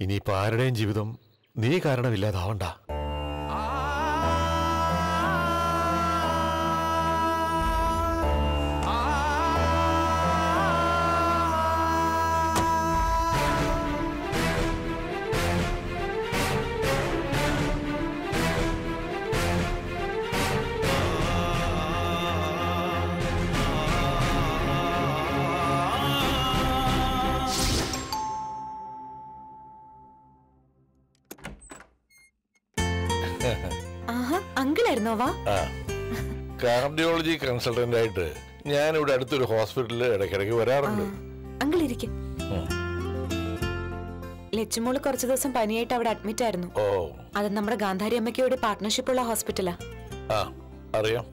ഇനിയിപ്പോ ആരുടെയും ജീവിതം നീ കാരണമില്ലാതാവണ്ട. കാർഡിയോളജി കൺസൾട്ടന്റ് ആയിട്ട് ഞാൻ ഇവിടെ അടുത്തൊരു ഹോസ്പിറ്റലിൽ ഇടയ്ക്കിടയ്ക്ക് വരാറുണ്ട്. അങ്കിൾ ഇരിക്കും. ലച്ചുമോൾ കുറച്ചു ദിവസം പനിയായിട്ട് അവിടെ അഡ്മിറ്റ് ആയിരുന്നു. അത് നമ്മുടെ ഗാന്ധാരി അമ്മയ്ക്കോട് പാർട്ട്ണർഷിപ്പ് ഉള്ള ഹോസ്പിറ്റലാ ആ. അറിയാം.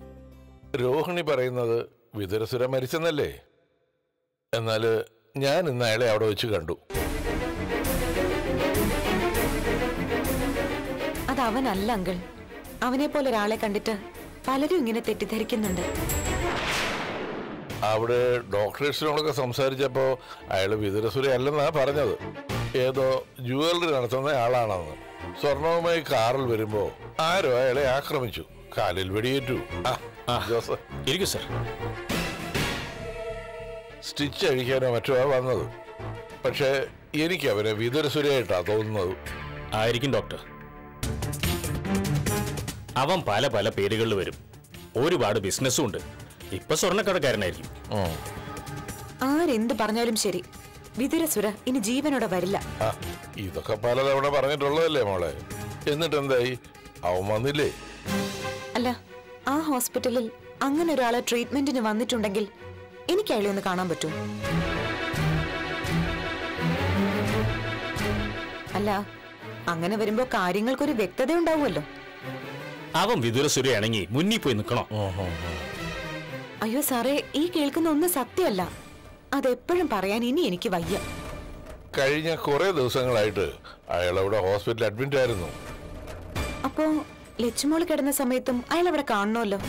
രോഹിണി പറയുന്നത് വിതുരസുര മരിച്ചെന്നല്ലേ? എന്നാൽ ഞാൻ ഇന്ന് അയാളെ അവിടെ വെച്ച് കണ്ടു. അത് അവനല്ല അങ്കിൾ. അവനെ പോലെ ഒരാളെ കണ്ടിട്ട് പലരും ഇങ്ങനെ തെറ്റിദ്ധരിക്കുന്നുണ്ട്. അവിടെ ഡോക്ടേഴ്സിനോടൊക്കെ സംസാരിച്ചപ്പോ അയാൾ വിതുരസുര അല്ലെന്നാ പറഞ്ഞത്. ഏതോ ജുവലറി നടത്തുന്ന ആളാണെന്ന്. സ്വർണവുമായി കാറിൽ വരുമ്പോ ആരോ അയാളെ ആക്രമിച്ചു. കാലിൽ വെടിയേറ്റു. ഇരിക്കൂ സർ. സ്റ്റിച്ച് അഴിക്കാനോ മറ്റോ ആ വന്നത്. പക്ഷേ എനിക്ക് അവനെ വിദുരസുരയായിട്ടാ തോന്നുന്നത്. ആയിരിക്കും ഡോക്ടർ. അവൻ പല പല പേരുകളിൽ വരും. ഒരുപാട് ബിസിനസ്സും ഉണ്ട്. ഇപ്പൊ സ്വർണക്കടക്കാരനായിരിക്കും. ആരെന്ത് പറഞ്ഞാലും ശരി. വിതുരസുര ഇനി ജീവനോടെ വരില്ല. ഇതൊക്കെ പലതവണ പറഞ്ഞിട്ടുള്ളതല്ലേ മോളെ. എന്നിട്ട് എന്തായി അവൻ വന്നില്ലേ? അല്ല ആ ഹോസ്പിറ്റലിൽ അങ്ങനെ ഒരാളെ ട്രീറ്റ്മെന്റിന് വന്നിട്ടുണ്ടെങ്കിൽ എനിക്ക് അയാളെ ഒന്ന് കാണാൻ പറ്റും? അല്ല അങ്ങനെ വരുമ്പോ കാര്യങ്ങൾക്കൊരു വ്യക്തത ഉണ്ടാവുമല്ലോ അവൻ ഇണങ്ങി മുന്നിൽ പോയി നിൽക്കണോ? അയ്യോ സാറേ ഈ കേൾക്കുന്ന ഒന്നും സത്യമല്ല. അതെപ്പോഴും പറയാൻ ഇനി എനിക്ക് വയ്യ. കഴിഞ്ഞ കുറെ ദിവസങ്ങളായിട്ട് അയാൾ അവിടെ ഹോസ്പിറ്റലിൽ അഡ്മിറ്റ് ആയിരുന്നു അപ്പോ ലച്ചുമോൾ കിടന്ന സമയത്തും അയാൾ അവിടെ കാണണമല്ലോ.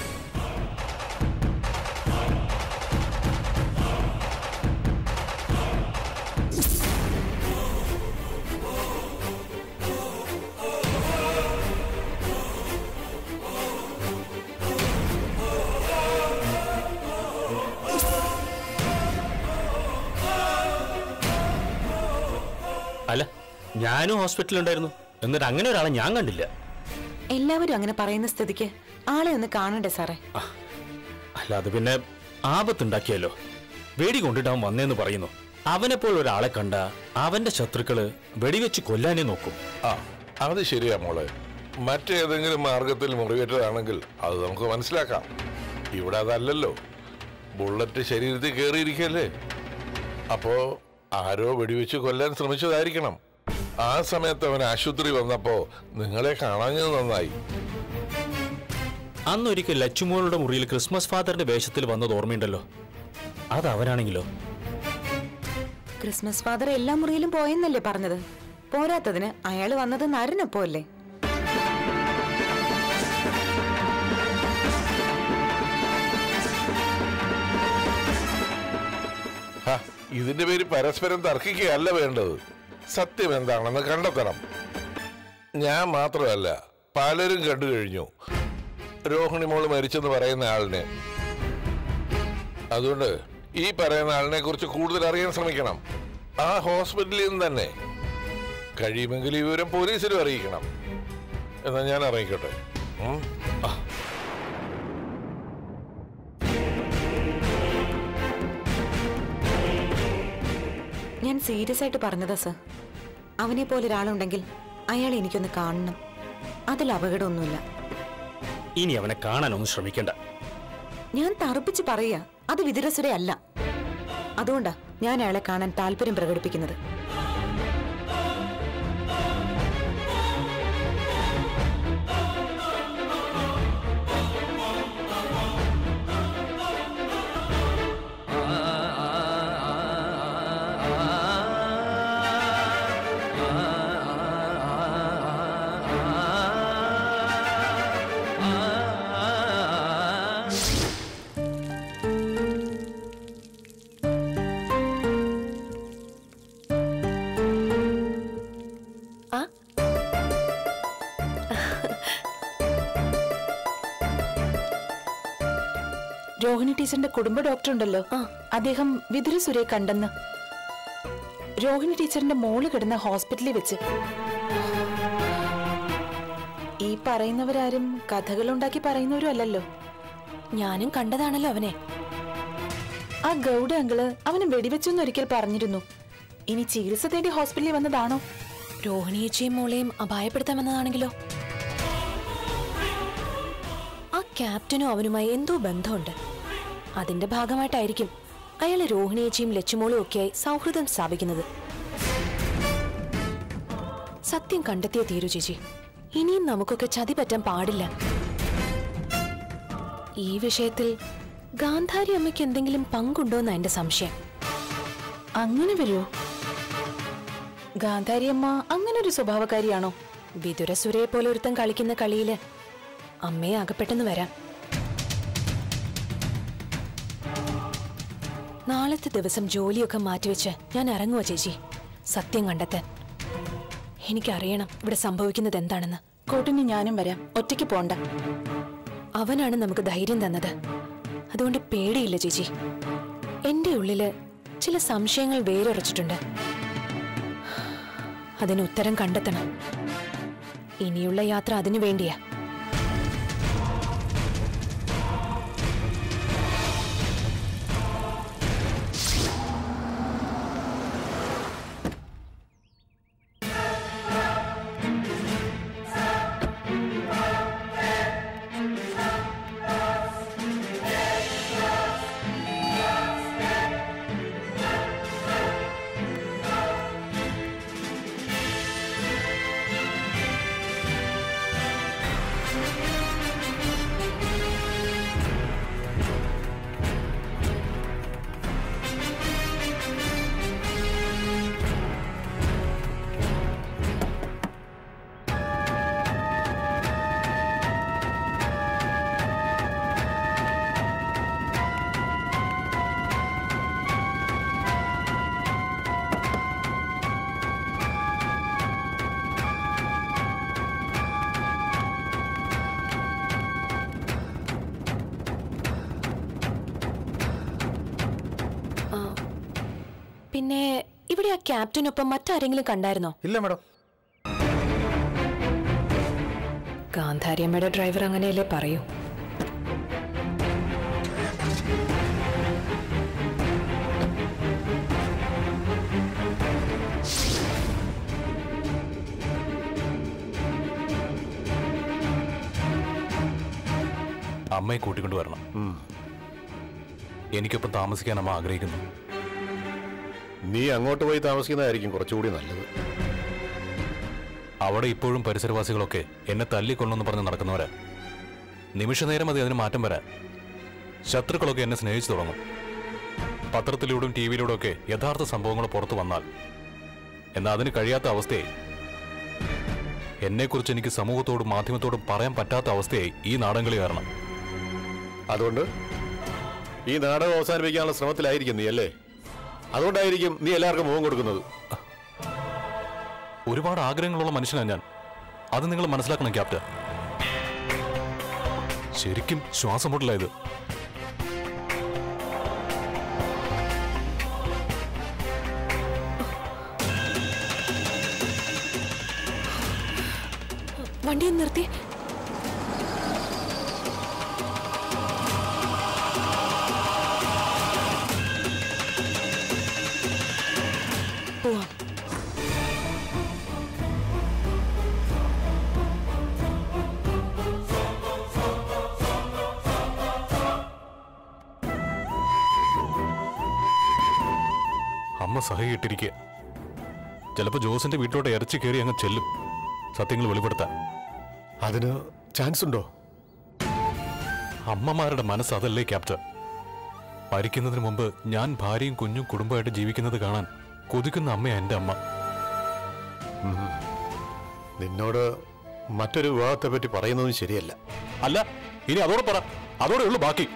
ഞാനും ഹോസ്പിറ്റലുണ്ടായിരുന്നു എന്നിട്ട് അങ്ങനെ ഒരാളെ ഞാൻ കണ്ടില്ല. എല്ലാവരും അങ്ങനെ പറയുന്ന സ്ഥിതിക്ക് ആളെ ഒന്ന് കാണണ്ടേ സാറേ? അല്ല അത് പിന്നെ ആപത്തുണ്ടാക്കിയല്ലോ വെടി കൊണ്ടിട്ട് അവൻ വന്നേന്ന് പറയുന്നു. അവനെ പോലെ ഒരാളെ കണ്ട അവന്റെ ശത്രുക്കൾ വെടിവെച്ച് കൊല്ലാനേ നോക്കും. ആ അത് ശരിയാ മോളെ. മറ്റേതെങ്കിലും മാർഗത്തിൽ മുറിവേറ്റതാണെങ്കിൽ അത് നമുക്ക് മനസ്സിലാക്കാം. ഇവിടെ അതല്ലല്ലോ. ബുള്ളറ്റ് ശരീരത്തിൽ കയറിയിരിക്കല്ലേ അപ്പോ ആരോ വെടിവെച്ച് കൊല്ലാൻ ശ്രമിച്ചതായിരിക്കണം. ആ സമയത്ത് അവൻ ആശുപത്രി വന്നപ്പോ നിങ്ങളെ കാണാഞ്ഞത് നന്നായി. അന്നൊരിക്കൽ ലച്ചുമോളുടെ മുറിയിൽ ക്രിസ്മസ് ഫാദറിന്റെ വേഷത്തിൽ വന്നത് ഓർമ്മയുണ്ടല്ലോ? അത് അവനാണെങ്കിലോ? ക്രിസ്മസ് ഫാദർ എല്ലാ മുറിയിലും പോയെന്നല്ലേ പറഞ്ഞത്? പോരാത്തതിന് അയാൾ വന്നത് നരനൊപ്പോ അല്ലേ ഇതിന്റെ പേര് പരസ്പരം തർക്കിക്കുകയല്ല വേണ്ടത്. സത്യം എന്താണെന്ന് കണ്ടെത്തണം. ഞാൻ മാത്രമല്ല പലരും കണ്ടു കഴിഞ്ഞു. രോഹിണി മോൾ മരിച്ചെന്ന് പറയുന്ന ആളിനെ. അതുകൊണ്ട് ഈ പറയുന്ന ആളിനെ കുറിച്ച് കൂടുതൽ അറിയാൻ ശ്രമിക്കണം. ആ ഹോസ്പിറ്റലിൽ നിന്ന് തന്നെ. കഴിയുമെങ്കിൽ ഈ വിവരം പോലീസിലും അറിയിക്കണം. എന്നാൽ ഞാൻ അറിയിക്കട്ടെ. ഉം? സീരിയസ് ആയിട്ട് പറഞ്ഞതാ സർ. അവനെ പോലെ ഒരാളുണ്ടെങ്കിൽ അയാൾ എനിക്കൊന്ന് കാണണം. അതിൽ അപകടമൊന്നുമില്ല. ഇനി അവനെ കാണാനൊന്നും ശ്രമിക്കണ്ട. ഞാൻ തറപ്പിച്ച് പറയുക അത് വിതുരസുരയല്ല അതുകൊണ്ടാ ഞാൻ അയാളെ കാണാൻ താല്പര്യം പ്രകടിപ്പിക്കുന്നത്. രോഹിണി ടീച്ചറിന്റെ കുടുംബ ഡോക്ടർ ഉണ്ടല്ലോ. അദ്ദേഹം വിതുര സുരയെ കണ്ടെന്ന്. രോഹിണി ടീച്ചറിന്റെ മോൾ കിടന്ന ഹോസ്പിറ്റലിൽ വെച്ച്. ഈ പറയുന്നവരാരും കഥകളുണ്ടാക്കി പറയുന്നവരും അല്ലല്ലോ. ഞാനും കണ്ടതാണല്ലോ അവനെ. ആ ഗൗഡ അങ്കിൾ അവന് വെടിവെച്ചെന്ന് ഒരിക്കൽ പറഞ്ഞിരുന്നു. ഇനി ചികിത്സ തേടി ഹോസ്പിറ്റലിൽ വന്നതാണോ? രോഹിണിയേച്ചയും മോളെയും അപായപ്പെടുത്താൻ വന്നതാണെങ്കിലോ? ആ ക്യാപ്റ്റനും അവനുമായി എന്തോ ബന്ധമുണ്ട്. അതിന്റെ ഭാഗമായിട്ടായിരിക്കും അയാൾ രോഹിണിയേച്ചിയും ലച്ചുമോളും ഒക്കെയായി സൗഹൃദം സ്ഥാപിക്കുന്നത്. സത്യം കണ്ടെത്തിയ തീരു ചേച്ചി ഇനിയും നമുക്കൊക്കെ ചതി പറ്റാൻ പാടില്ല. ഈ വിഷയത്തിൽ ഗാന്ധാരി അമ്മയ്ക്ക് എന്തെങ്കിലും പങ്കുണ്ടോന്ന് എന്റെ സംശയം. അങ്ങനെ വരുമോ ഗാന്ധാരിയമ്മ അങ്ങനെ ഒരു സ്വഭാവക്കാരിയാണോ? വിതുരസുരയെ പോലെ ഒരുത്തം കളിക്കുന്ന കളിയിൽ അമ്മയെ അകപ്പെട്ടെന്ന് വരാം. നാളത്തെ ദിവസം ജോലിയൊക്കെ മാറ്റിവെച്ച് ഞാൻ ഇറങ്ങുക ചേച്ചി. സത്യം കണ്ടെത്താൻ. എനിക്കറിയണം ഇവിടെ സംഭവിക്കുന്നത് എന്താണെന്ന്. കോട്ടിന് ഞാനും വരാം. ഒറ്റയ്ക്ക് പോണ്ട. അവനാണ് നമുക്ക് ധൈര്യം തന്നത്. അതുകൊണ്ട് പേടിയില്ല ചേച്ചി. എന്റെ ഉള്ളിൽ ചില സംശയങ്ങൾ വേരുറച്ചിട്ടുണ്ട്. അതിന് ഉത്തരം കണ്ടെത്തണം. ഇനിയുള്ള യാത്ര അതിനു വേണ്ടിയാ. പിന്നെ ഇവിടെ ആ ക്യാപ്റ്റനൊപ്പം മറ്റാരെങ്കിലും കണ്ടായിരുന്നോ? ഇല്ല മാഡം. ഗാന്ധാരിയമ്മയുടെ ഡ്രൈവർ അങ്ങനെയല്ലേ പറയൂ? അമ്മയെ കൂട്ടിക്കൊണ്ട് വരണം. എനിക്കൊപ്പം താമസിക്കാൻ അമ്മ ആഗ്രഹിക്കുന്നു. നീ അങ്ങോട്ട് പോയി താമസിക്കുന്നതായിരിക്കും കുറച്ചുകൂടി നല്ലത്. അവിടെ ഇപ്പോഴും പരിസരവാസികളൊക്കെ എന്നെ തല്ലിക്കൊള്ളെന്ന് പറഞ്ഞ് നടക്കുന്നവരാ. നിമിഷനേരം മതി അതിന് മാറ്റം വരാൻ ശത്രുക്കളൊക്കെ എന്നെ സ്നേഹിച്ചു തുടങ്ങും. പത്രത്തിലൂടെയും ടി വിയിലൂടെ ഒക്കെ യഥാർത്ഥ സംഭവങ്ങൾ പുറത്തു വന്നാൽ എന്നാൽ അതിന് കഴിയാത്ത അവസ്ഥയായി. എന്നെക്കുറിച്ച് എനിക്ക് സമൂഹത്തോടും മാധ്യമത്തോടും പറയാൻ പറ്റാത്ത അവസ്ഥയായി ഈ നാടൻകളി കാരണം. അതുകൊണ്ട് ഈ നാടകം അവസാനിപ്പിക്കാനുള്ള ശ്രമത്തിലായിരിക്കും നീ അല്ലേ? അതുകൊണ്ടായിരിക്കും നീ എല്ലാവർക്കും മുഖം കൊടുക്കുന്നത്. ഒരുപാട് ആഗ്രഹങ്ങളുള്ള മനുഷ്യനാണ് ഞാൻ. അത് നിങ്ങൾ മനസ്സിലാക്കണം ക്യാപ്റ്റൻ. ശരിക്കും ശ്വാസം മുട്ടില്ല ഇത് വണ്ടി നിർത്തി. സഹയിട്ടിരിക്കുക ചിലപ്പോൾ ജോസിന്റെ വീട്ടിലോട്ട് ഇറച്ചി കയറി അങ്ങ് ചെല്ലും. സത്യങ്ങൾ വെളിപ്പെടുത്താൻ. അതിന് ചാൻസ് ഉണ്ടോ? അമ്മമാരുടെ മനസ്സ് അതല്ലേ ക്യാപ്റ്റൻ? മരിക്കുന്നതിന് മുമ്പ് ഞാൻ ഭാര്യയും കുഞ്ഞും കുടുംബമായിട്ട് ജീവിക്കുന്നത് കാണാൻ കൊതിക്കുന്ന അമ്മയാ എന്റെ അമ്മ. നിന്നോട് മറ്റൊരു വിവാഹത്തെ പറ്റി പറയുന്നതും ശരിയല്ല. അല്ല ഇനി അതോടെ പറ. അതോടെ ഉള്ളു ബാക്കി.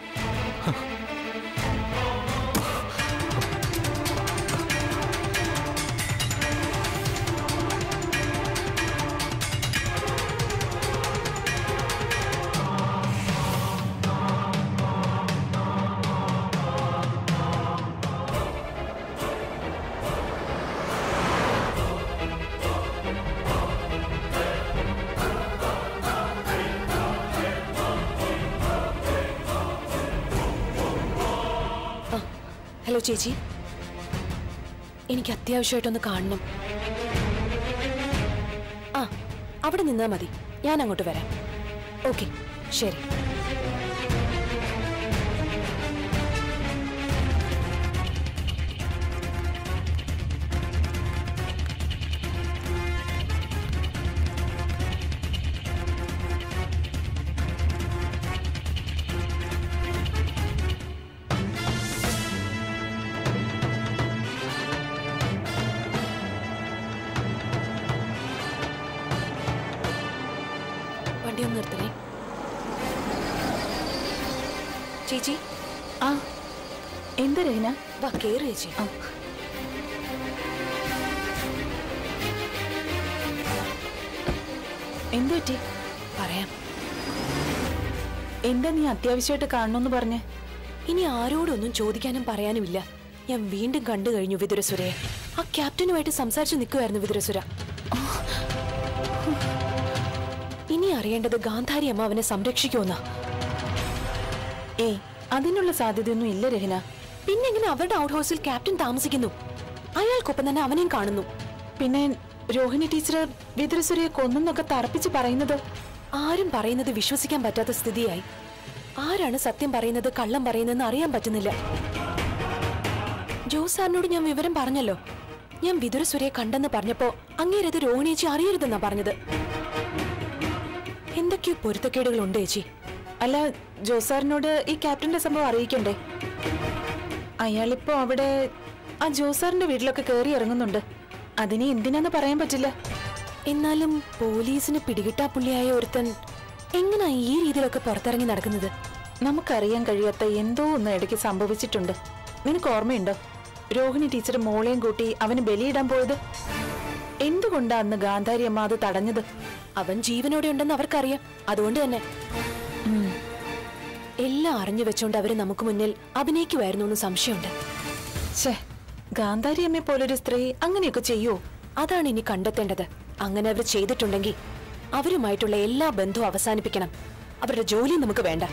ഹലോ ചേച്ചി. എനിക്ക് അത്യാവശ്യമായിട്ടൊന്ന് കാണണം. ആ അവിടെ നിന്നാ മതി. ഞാൻ അങ്ങോട്ട് വരാം. ഓക്കെ ശരി. ചേച്ചി? ആ എന്ത് രഹന? വാ കയറി ചേച്ചി. എന്തു പറ്റി? പറയാം. എന്താ നീ അത്യാവശ്യമായിട്ട് കാണണമെന്ന് പറഞ്ഞ്? ഇനി ആരോടൊന്നും ചോദിക്കാനും പറയാനുമില്ല. ഞാൻ വീണ്ടും കണ്ടു കഴിഞ്ഞു വിതുരസുരയെ. ആ ക്യാപ്റ്റനുമായിട്ട് സംസാരിച്ചു നിൽക്കുമായിരുന്നു വിതുരസുര. ഇനി അറിയേണ്ടത് ഗാന്ധാരി അമ്മ അവനെ സംരക്ഷിക്കുമെന്നാ. ഏയ് അതിനുള്ള സാധ്യതയൊന്നും ഇല്ല രഹന. പിന്നെങ്ങനെ അവരുടെ ഔട്ട് ഹൗസിൽ ക്യാപ്റ്റൻ താമസിക്കുന്നു? അയാൾക്കൊപ്പം തന്നെ അവനെയും കാണുന്നു. പിന്നെ രോഹിണി ടീച്ചർ വിതുരസുരയെ കൊന്നെന്നൊക്കെ തറപ്പിച്ച് പറയുന്നത്? ആരും പറയുന്നത് വിശ്വസിക്കാൻ പറ്റാത്ത സ്ഥിതിയായി. ആരാണ് സത്യം പറയുന്നത് കള്ളം പറയുന്നതെന്ന് അറിയാൻ പറ്റുന്നില്ല. ജോസ് സാറിനോട് ഞാൻ വിവരം പറഞ്ഞല്ലോ. ഞാൻ വിതുരസുരയെ കണ്ടെന്ന് പറഞ്ഞപ്പോ അങ്ങേരത് രോഹിണിയേച്ചി അറിയരുതെന്നാ പറഞ്ഞത്. എന്തൊക്കെയോ പൊരുത്തക്കേടുകളുണ്ട് ചേച്ചി. അല്ല ജോസാറിനോട് ഈ ക്യാപ്റ്റന്റെ സംഭവം അറിയിക്കണ്ടേ? അയാളിപ്പോ അവിടെ ആ ജോസാറിന്റെ വീട്ടിലൊക്കെ കയറി ഇറങ്ങുന്നുണ്ട്. അതിനെ എന്തിനാന്ന് പറയാൻ പറ്റില്ല. എന്നാലും പോലീസിന് പിടികിട്ടാ പുള്ളിയായ ഒരുത്തൻ എങ്ങനാ ഈ രീതിയിലൊക്കെ പുറത്തിറങ്ങി നടക്കുന്നത്? നമുക്കറിയാൻ കഴിയാത്ത എന്തോ ഒന്ന് ഇടയ്ക്ക് സംഭവിച്ചിട്ടുണ്ട്. നിനക്ക് ഓർമ്മയുണ്ടോ? രോഹിണി ടീച്ചർ മോളെയും കൂട്ടി അവന് ബലിയിടാൻ പോയത്? എന്തുകൊണ്ടാ അന്ന് ഗാന്ധാരി അമ്മ അത് തടഞ്ഞത്? അവൻ ജീവനോടെ ഉണ്ടെന്ന് അവർക്കറിയാം. അതുകൊണ്ട് തന്നെ. എല്ലാം അറിഞ്ഞു വെച്ചോണ്ട് അവർ നമുക്ക് മുന്നിൽ അഭിനയിക്കുമായിരുന്നു എന്ന് സംശയമുണ്ട്. ഗാന്ധാരി അമ്മയെ പോലൊരു സ്ത്രീ അങ്ങനെയൊക്കെ ചെയ്യോ? അതാണ് ഇനി കണ്ടെത്തേണ്ടത്. അങ്ങനെ അവർ ചെയ്തിട്ടുണ്ടെങ്കിൽ അവരുമായിട്ടുള്ള എല്ലാ ബന്ധവും അവസാനിപ്പിക്കണം. അവരുടെ ജോലി നമുക്ക് വേണ്ട.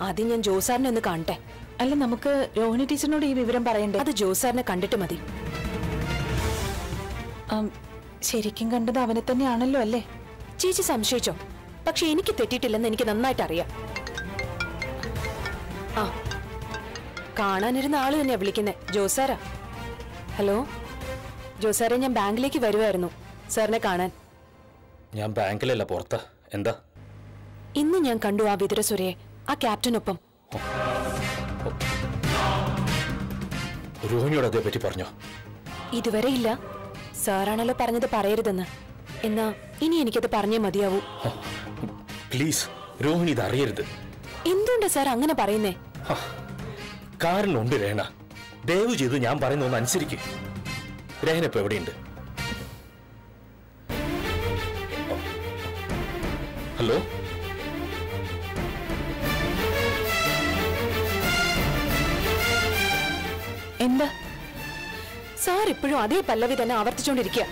ആദ്യം ഞാൻ ജോസാറിനെ ഒന്ന് കാണട്ടെ. അല്ല നമുക്ക് രോഹിണി ടീച്ചറിനോട് ഈ വിവരം പറയണ്ടേ? അത് ജോസാറിനെ കണ്ടിട്ട് മതി. ശരിക്കും കണ്ടത് അവനെ തന്നെയാണല്ലോ അല്ലേ? ചേച്ചി സംശയിച്ചോ? പക്ഷെ എനിക്ക് തെറ്റിട്ടില്ലെന്ന് എനിക്ക് നന്നായിട്ട് അറിയാം ആ കാണാനിരുന്ന ആൾ തന്നെയാ വിളിക്കുന്നേ. ജോസാര. ഹലോ? ജോസാരെ ഞാൻ ബാങ്കിലേക്ക് വരുമായിരുന്നു സാറിനെ കാണാൻ. ഞാൻ ബാങ്കിലല്ല പുറത്ത്. എന്താ? ഇന്ന് ഞാൻ കണ്ടു ആ വിതുരസുരയെ ആ ക്യാപ്റ്റനൊപ്പം. രോഹിണിയോട് അതേപറ്റി പറഞ്ഞോ? ഇതുവരെ ഇല്ല. സാറാണല്ലോ പറഞ്ഞത് പറയരുതെന്ന്. എന്നാ ഇനി എനിക്കത് പറഞ്ഞേ മതിയാവൂ. പ്ലീസ് രോഹിണി ഇത് അറിയരുത്. എന്തുകൊണ്ടാ സാർ അങ്ങനെ പറയുന്നേ? കാറിലുണ്ട് രേണ. ദയവ് ചെയ്ത് ഞാൻ പറയുന്ന ഒന്ന് അനുസരിക്കും. രേഹന ഇപ്പൊ എവിടെയുണ്ട്? ഹലോ? എന്താ? സാർ ഇപ്പോഴും അതേ പല്ലവി തന്നെ ആവർത്തിച്ചുകൊണ്ടിരിക്കുക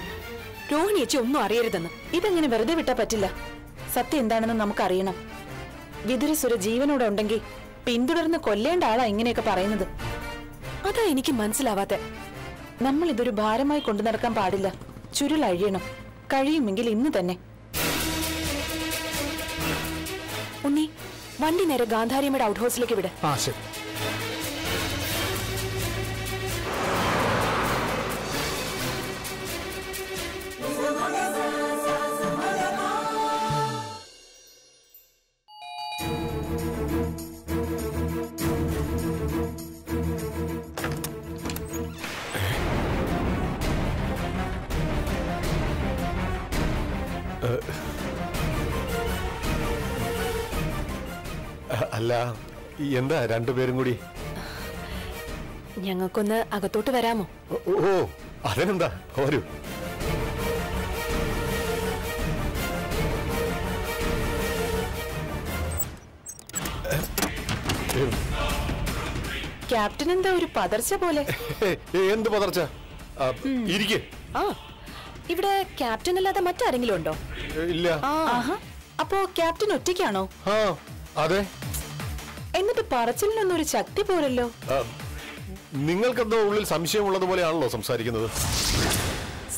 രോഹിണി ചേച്ചി ഒന്നും അറിയരുതെന്ന്. ഇതങ്ങനെ വെറുതെ വിട്ടാ പറ്റില്ല? സത്യം എന്താണെന്ന് നമുക്കറിയണം. വിതുരസുര ജീവനോടെ ഉണ്ടെങ്കിൽ പിന്തുടർന്ന് കൊല്ലേണ്ട ആളാ ഇങ്ങനെയൊക്കെ പറയുന്നത്. അതാ എനിക്ക് മനസ്സിലാവാത്തെ. നമ്മൾ ഇതൊരു ഭാരമായി കൊണ്ടു നടക്കാൻ പാടില്ല. ചുരുൾ അഴിയണം. കഴിയുമെങ്കിൽ ഇന്ന് തന്നെ. ഉണ്ണി വണ്ടി നേരെ ഗാന്ധാരിയമ്മയുടെ ഔട്ട് ഹൗസിലേക്ക് വിടാം. ആ ശരി. അല്ല എന്താ രണ്ടുപേരും കൂടി? ഞങ്ങൾക്കൊന്ന് അകത്തോട്ട് വരാമോ? ഓ, അതിനെന്താ? വരൂ. ക്യാപ്റ്റൻ എന്താ ഒരു പതർച്ച പോലെ? എന്ത് പതർച്ച? ആ, ആ ഇവിടെ ക്യാപ്റ്റൻ അല്ലാതെ മറ്റാരെങ്കിലും ഉണ്ടോ? ഇല്ല. അപ്പോ ക്യാപ്റ്റൻ ഒറ്റയ്ക്കാണോ? അതെ. എന്നിട്ട് പറച്ചിലിനൊന്നും ഒരു ശക്തി പോരല്ലോ നിങ്ങൾക്കെന്തോ ഉള്ളിൽ സംശയമുള്ളത് പോലെയാണല്ലോ സംസാരിക്കുന്നത്.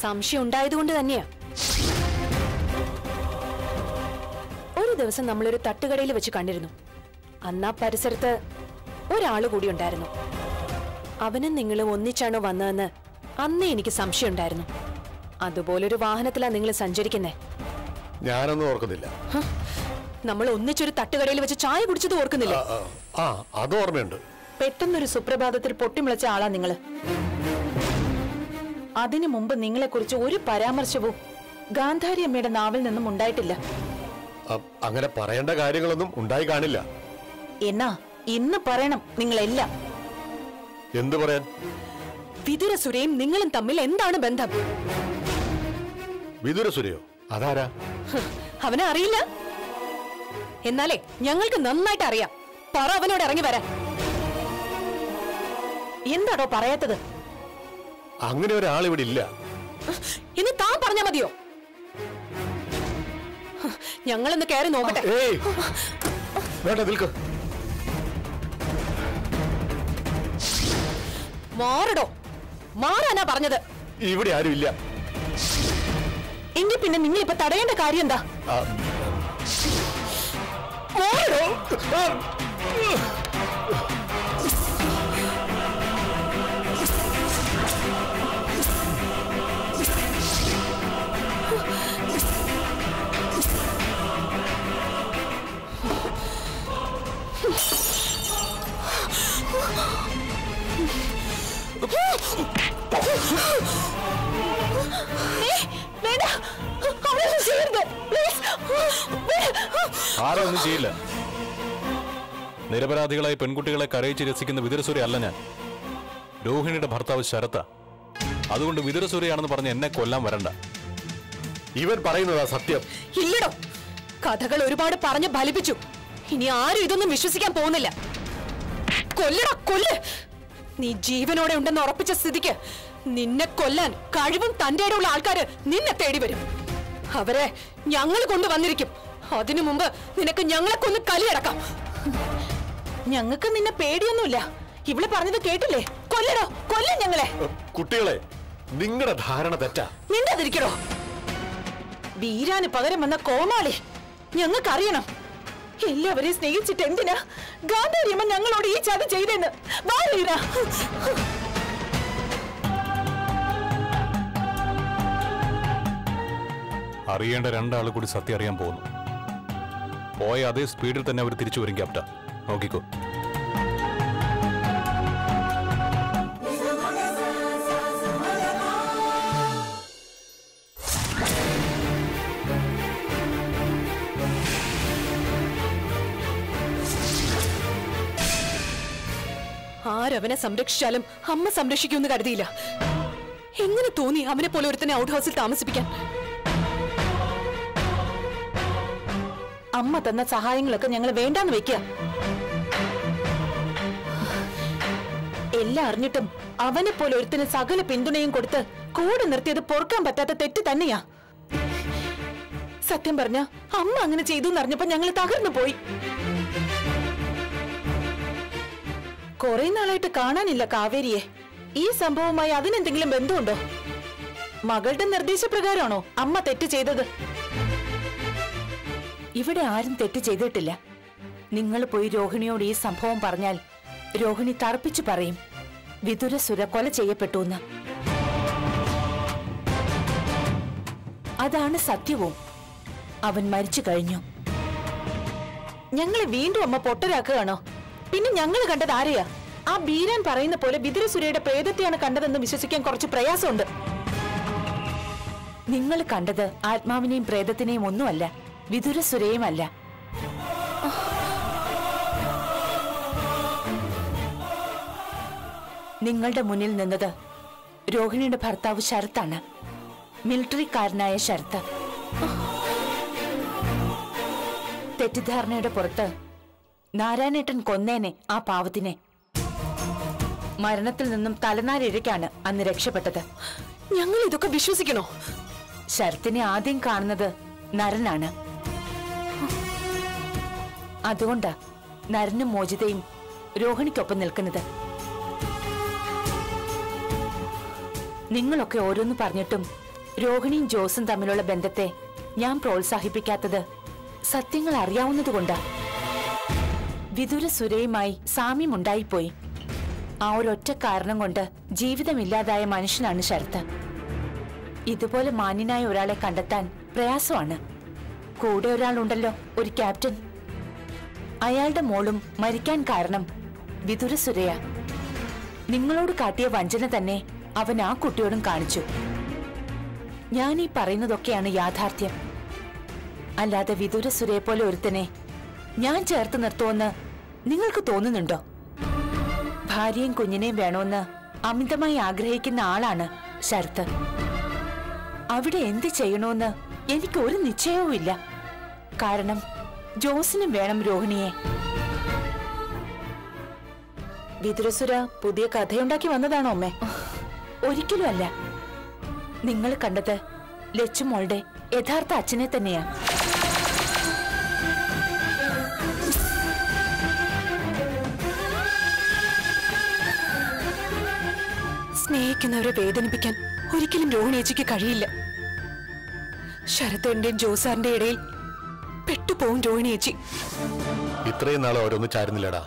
സംശയം ഉണ്ടായതുകൊണ്ട് തന്നെയാ. ഒരു ദിവസം നമ്മളൊരു തട്ടുകടയിൽ വെച്ച് കണ്ടിരുന്നു. അന്നാ പരിസരത്ത് ഒരാൾ കൂടി ഉണ്ടായിരുന്നു. അവനും നിങ്ങളും ഒന്നിച്ചാണോ വന്നതെന്ന് അന്നേ എനിക്ക് സംശയം ഉണ്ടായിരുന്നു. അതുപോലൊരു വാഹനത്തിലാ നിങ്ങൾ സഞ്ചരിക്കുന്നേ. ഞാനൊന്നും ഓർക്കുന്നില്ല. നമ്മൾ ഒന്നിച്ചൊരു തട്ടുകടയിൽ വെച്ച് ചായ കുടിച്ചത് ഓർക്കുന്നില്ല? ആ, അത് ഓർമ്മയുണ്ട്. പെട്ടെന്നൊരു സുപ്രഭാതത്തിൽ പൊട്ടിമിളച്ച ആളാ നിങ്ങൾ. അതിനു മുമ്പ് നിങ്ങളെ കുറിച്ച് ഒരു പരാമർശവും ഗാന്ധാരി അമ്മയുടെ നാവിൽ നിന്നും ഉണ്ടായിട്ടില്ല. അങ്ങനെ പറയേണ്ട കാര്യങ്ങളൊന്നും ഉണ്ടായി കാണില്ല. എന്നാ ഇന്ന് പറയണം നിങ്ങളെല്ലാം. എന്തു പറയാൻ? വിതുരസുരയും നിങ്ങളും തമ്മിൽ എന്താണ് ബന്ധം? വിദുരസുരയോ അതാരാ? അവനെ അറിയില്ല. എന്നാലേ ഞങ്ങൾക്ക് നന്നായിട്ട് അറിയാം. പറ അവനോട് ഇറങ്ങി വരാൻ. എന്താണോ പറയാത്തത്? അങ്ങനെ ഒരാൾ ഇവിടെ ഇല്ല. ഇന്ന് താൻ പറഞ്ഞാ മതിയോ? ഞങ്ങളെന്ന് കയറി നോക്കട്ടെ. വേണ്ട നിൽക്ക്. മാറടോ. മാറാനാ പറഞ്ഞത്. ഇവിടെ ആരും ഇല്ല എങ്കിൽ പിന്നെ നിങ്ങൾ ഇപ്പൊ തടയേണ്ട കാര്യം എന്താ? ആ, ആരും ഒന്നും ചെയ്യില്ല. നിരപരാധികളായ പെൺകുട്ടികളെ കരയിച്ച് രസിക്കുന്ന വിതുരസൂര്യ അല്ല ഞാൻ. രോഹിണിയുടെ ഭർത്താവ് ശരത്ത. അതുകൊണ്ട് വിതുരസൂര്യയാണെന്ന് പറഞ്ഞ് എന്നെ കൊല്ലാൻ വരണ്ട. ഇവൻ പറയുന്നതാ സത്യം. ഇല്ലടോ. കഥകൾ ഒരുപാട് പറഞ്ഞ് ഫലിപ്പിച്ചു. ഇനി ആരും ഇതൊന്നും വിശ്വസിക്കാൻ പോകുന്നില്ല. കൊല്ലടാ കൊല്ല. നീ ജീവനോടെ ഉണ്ടെന്ന് ഉറപ്പിച്ച സ്ഥിതിക്ക് നിന്നെ കൊല്ലാൻ കഴിവും തന്റെ ഉള്ള ആൾക്കാര് നിന്നെ തേടി വരും. അവരെ ഞങ്ങൾ കൊണ്ടുവന്നിരിക്കും. അതിനു മുമ്പ് നിനക്ക് ഞങ്ങളെക്കൊന്ന് കലിയടക്കാം ഞങ്ങൾക്ക് നിന്നെ പേടിയൊന്നുമില്ല. ഇവിടെ പറഞ്ഞത് കേട്ടില്ലേ? കൊല്ലടോ കൊല്ല ഞങ്ങളെ. കുട്ടികളെ നിങ്ങളുടെ ധാരണ തെറ്റാ. നിന്റെതിരിക്കടോ വീരാന് പകരം വന്ന കോമാളി ഞങ്ങൾക്കറിയണം. എല്ലാവരെയും സ്നേഹിച്ചിട്ട് എന്തിനാ ഗാന്ധാരിയമ്മ ഞങ്ങളോട് ഈ ചതി ചെയ്തെന്ന്? അറിയേണ്ട രണ്ടാൾ കൂടി സത്യം അറിയാൻ പോകുന്നു. പോയ അതേ സ്പീഡിൽ തന്നെ അവർ തിരിച്ചു വരും ക്യാപ്റ്റ നോക്കിക്കോ. ആരവനെ സംരക്ഷിച്ചാലും അമ്മ സംരക്ഷിക്കുമെന്ന് കരുതിയില്ല. എങ്ങനെ തോന്നി അവനെ പോലെ ഒരുത്തനെ ഔട്ട് ഹൗസിൽ താമസിപ്പിക്കാൻ? അമ്മ തന്ന സഹായങ്ങളൊക്കെ ഞങ്ങൾ വേണ്ടാന്ന് വെക്കുക എല്ലാം അറിഞ്ഞിട്ടും അവനെ പോലെ ഒരുത്തിന് സകല പിന്തുണയും കൊടുത്ത് കൂടെ നിർത്തിയത് പൊറുക്കാൻ പറ്റാത്ത തെറ്റ് തന്നെയാ. സത്യം പറഞ്ഞ അമ്മ അങ്ങനെ ചെയ്തു എന്നറിഞ്ഞപ്പോ ഞങ്ങൾ തകർന്നു പോയി. കുറെ നാളായിട്ട് കാണാനില്ല കാവേരിയെ. ഈ സംഭവവുമായി അതിനെന്തെങ്കിലും ബന്ധമുണ്ടോ? മകളുടെ നിർദ്ദേശപ്രകാരമാണോ അമ്മ തെറ്റ് ചെയ്തത്? ഇവിടെ ആരും തെറ്റ് ചെയ്തിട്ടില്ല. നിങ്ങൾ പോയി രോഹിണിയോട് ഈ സംഭവം പറഞ്ഞാൽ രോഹിണി തറപ്പിച്ചു പറയും. വിതുരസുര കൊല ചെയ്യപ്പെട്ടു എന്ന് അതാണ് സത്യവും. അവൻ മരിച്ചു കഴിഞ്ഞു. ഞങ്ങളെ വീണ്ടും അമ്മ പൊട്ടരാക്കുകയാണോ? പിന്നെ ഞങ്ങൾ കണ്ടത് ആരെയാ? ആ ബീരാൻ പറയുന്ന പോലെ ബിദുരസുരയുടെ പ്രേതത്തെയാണ് കണ്ടതെന്ന് വിശ്വസിക്കാൻ കുറച്ച് പ്രയാസമുണ്ട്. നിങ്ങൾ കണ്ടത് ആത്മാവിനെയും പ്രേതത്തിനെയും ഒന്നുമല്ല. വിതുരസുരയും സുരയുമല്ല. നിങ്ങളുടെ മുന്നിൽ നിന്നത് രോഹിണിയുടെ ഭർത്താവ് ശരത്താണ്. മിലിറ്ററിക്കാരനായ ശരത്ത്. തെറ്റിദ്ധാരണയുടെ പുറത്ത് നാരായണേട്ടൻ കൊന്നേനെ ആ പാവത്തിനെ. മരണത്തിൽ നിന്നും തലനാരിഴയ്ക്കാണ് അന്ന് രക്ഷപ്പെട്ടത്. ഞങ്ങൾ ഇതൊക്കെ വിശ്വസിക്കണോ? ശരത്തിനെ ആദ്യം കാണുന്നത് നരനാണ്. അതുകൊണ്ടാ നരനും മോചിതയും രോഹിണിക്കൊപ്പം നിൽക്കുന്നത്. നിങ്ങളൊക്കെ ഓരോന്ന് പറഞ്ഞിട്ടും രോഹിണിയും ജോസും തമ്മിലുള്ള ബന്ധത്തെ ഞാൻ പ്രോത്സാഹിപ്പിക്കാത്തത് സത്യങ്ങൾ അറിയാവുന്നതുകൊണ്ടാ വിദുര സുരയുമായി സാമ്യമുണ്ടായിപ്പോയി ആ ഒരൊറ്റ കാരണം കൊണ്ട് ജീവിതമില്ലാതായ മനുഷ്യനാണ് ശരത്ത്. ഇതുപോലെ മാന്യനായ ഒരാളെ കണ്ടെത്താൻ പ്രയാസമാണ്. കൂടെ ഒരാളുണ്ടല്ലോ ഒരു ക്യാപ്റ്റൻ. അയാളുടെ മോളും മരിക്കാൻ കാരണം വിതുരസുരയ നിങ്ങളോട് കാട്ടിയ വഞ്ചന തന്നെ അവൻ ആ കുട്ടിയോടും കാണിച്ചു. ഞാൻ ഈ പറയുന്നതൊക്കെയാണ് യാഥാർത്ഥ്യം. അല്ലാതെ വിദുര സുരയെ പോലെ ഒരുത്തനെ ഞാൻ ചേർത്ത് നിർത്തുമെന്ന് നിങ്ങൾക്ക് തോന്നുന്നുണ്ടോ? ഭാര്യയും കുഞ്ഞിനെയും വേണമെന്ന് അമിതമായി ആഗ്രഹിക്കുന്ന ആളാണ് ശരത്ത്. അവിടെ എന്ത് ചെയ്യണമെന്ന് എനിക്ക് ഒരു നിശ്ചയവുമില്ല. കാരണം ജോസിനും വേണം രോഹിണിയെ. വിതുരസുര പുതിയ കഥയുണ്ടാക്കി വന്നതാണോ അമ്മേ? ഒരിക്കലും അല്ല. നിങ്ങൾ കണ്ടത് ലച്ചുമോളുടെ യഥാർത്ഥ അച്ഛനെ തന്നെയാ. സ്നേഹിക്കുന്നവരെ വേദനിപ്പിക്കാൻ ഒരിക്കലും രോഹിണിയേച്ചിക്ക് കഴിയില്ല. ശരത്തേന്റെയും ജോസാറിന്റെ ഇടയിൽ പുറത്തു പോകും രോഹിണി ചേച്ചി ഇത്രയും നാളെ അവരൊന്നും ചാരുന്നില്ലടാ.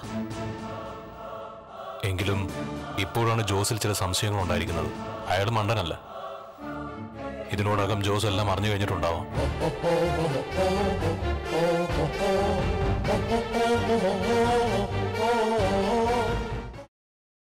എങ്കിലും ഇപ്പോഴാണ് ജോസിൽ ചില സംശയങ്ങൾ ഉണ്ടായിരിക്കുന്നത്. അയാൾ മണ്ടനല്ല. ഇതിനോടകം ജോസ് എല്ലാം അറിഞ്ഞു കഴിഞ്ഞിട്ടുണ്ടാവും.